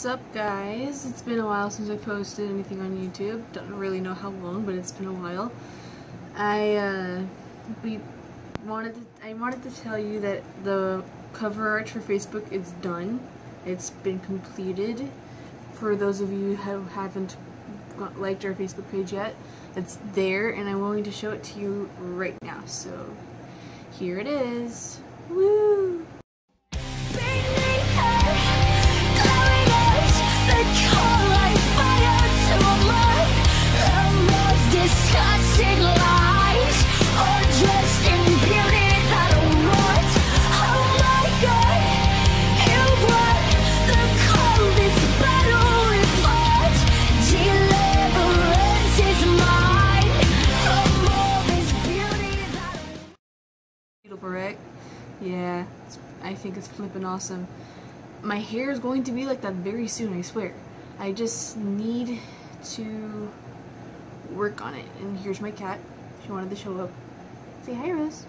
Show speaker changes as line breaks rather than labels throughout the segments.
What's up guys? It's been a while since I posted anything on YouTube. Don't really know how long, but it's been a while. I uh, we wanted to I wanted to tell you that the cover art for Facebook is done. It's been completed. For those of you who haven't liked our Facebook page yet, it's there and I'm going to show it to you right now. So here it is. Woo! Right? Yeah, I think it's flipping awesome. My hair is going to be like that very soon, I swear. I just need to work on it. And here's my cat. She wanted to show up. Say hi, Rose.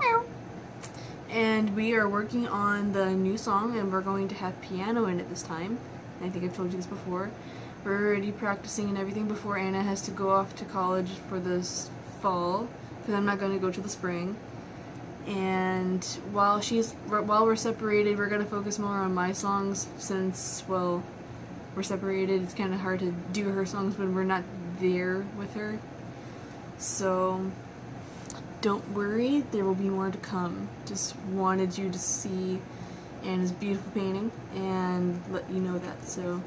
Meow. And we are working on the new song and we're going to have piano in it this time. I think I've told you this before. We're already practicing and everything before Anna has to go off to college for this fall because I'm not going to go to the spring while she's while we're separated we're gonna focus more on my songs since well we're separated. It's kind of hard to do her songs when we're not there with her. So don't worry. There will be more to come. Just wanted you to see Anna's beautiful painting and let you know that. So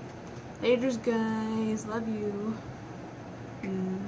later guys. Love you. Mm.